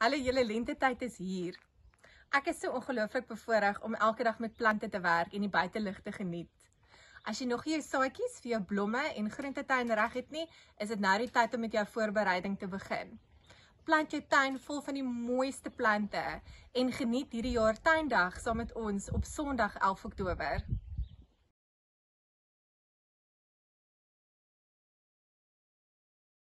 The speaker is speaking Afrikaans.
Hallo julle lentetyd is hier. Ek is so ongelooflik bevoorreg om elke dag met plante te werk en die buitelug te geniet. As jy nog nie jou saadjies vir jou blomme en groentetuin reg het nie, is dit nou die tyd om met jou voorbereiding te begin. Plant jou tuin vol van die mooiste plante en geniet hierdie jaar tuindag saam met ons op Sondag 11 Oktober.